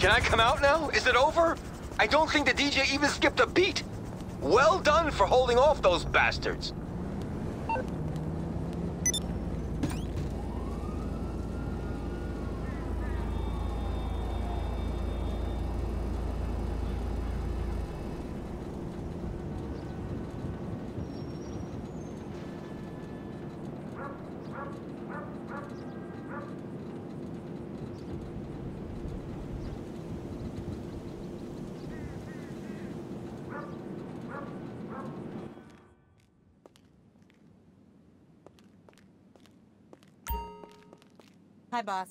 Can I come out now? Is it over? I don't think the DJ even skipped a beat. Well done for holding off those bastards. Hi, boss.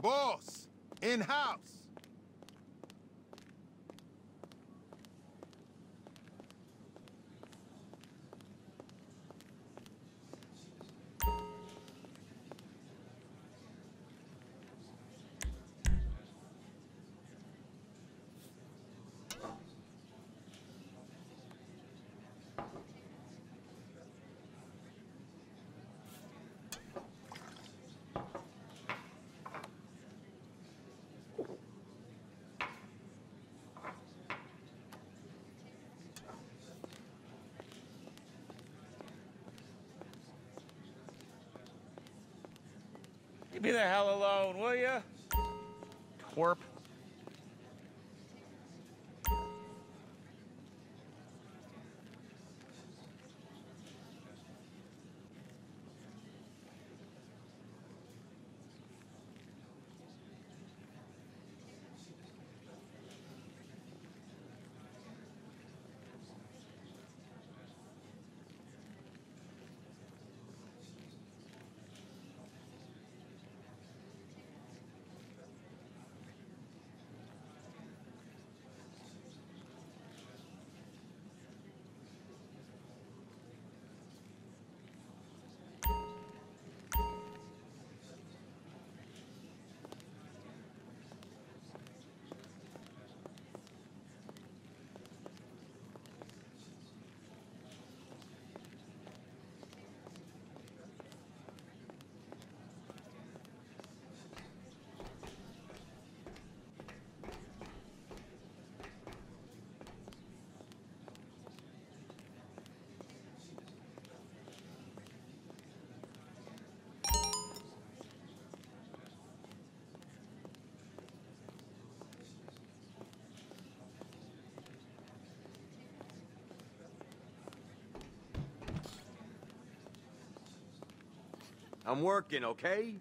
Boss, in-house. Leave me the hell alone, will you? Twerp. I'm working, okay?